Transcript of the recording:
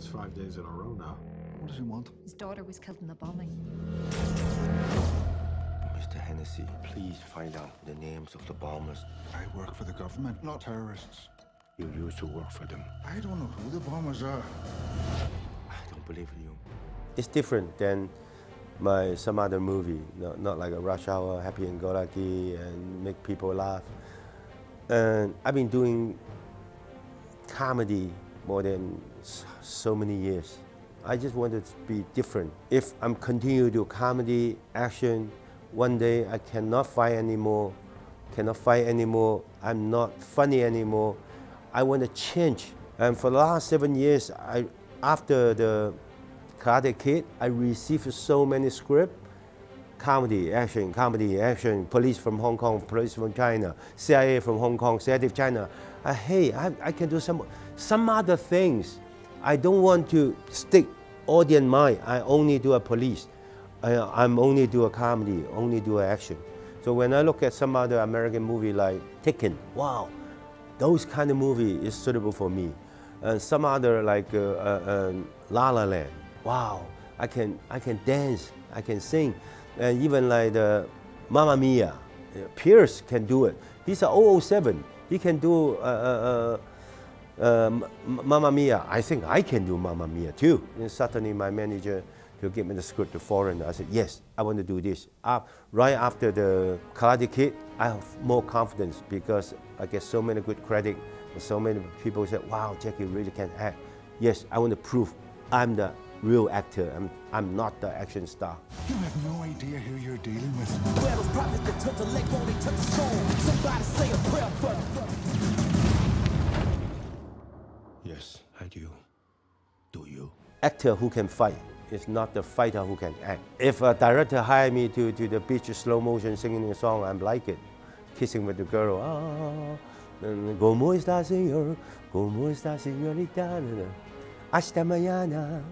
That's five days in a row now. What does he want? His daughter was killed in the bombing. Mr. Hennessy, please find out the names of the bombers. I work for the government, not terrorists. You used to work for them. I don't know who the bombers are. I don't believe you. It's different than my some other movie, not, not like a Rush Hour, Happy and Go Lucky, and make people laugh. And I've been doing comedy more than so many years. I just wanted to be different. If I'm continue to do comedy, action, one day I cannot fight anymore, cannot fight anymore, I'm not funny anymore. I want to change. And for the last seven years, I, after the Karate Kid, I received so many scripts comedy, action, comedy, action, police from Hong Kong, police from China, CIA from Hong Kong, CIA from China. Uh, hey, I, I can do some, some other things. I don't want to stick audience mind. I only do a police. I, I'm only do a comedy, only do action. So when I look at some other American movie like Taken, wow, those kind of movie is suitable for me. And some other like uh, uh, um, La La Land, wow, I can, I can dance, I can sing. And even like the Mamma Mia, uh, Pierce can do it. He's a 007, he can do uh, uh, uh, um, Mamma Mia. I think I can do Mamma Mia too. And suddenly my manager to give me the script to foreign. I said, yes, I want to do this. Uh, right after the Karate Kid, I have more confidence because I get so many good credit. And so many people said, wow, Jackie really can act. Yes, I want to prove I'm the real actor. I'm, I'm not the action star. You have no idea who you're dealing with. I do. Do you? actor who can fight. It's not the fighter who can act. If a director hire me to, to the beach slow motion singing a song, I'm like it. Kissing with the girl. Ah, como está, señor? Como está, señorita? Hasta mañana.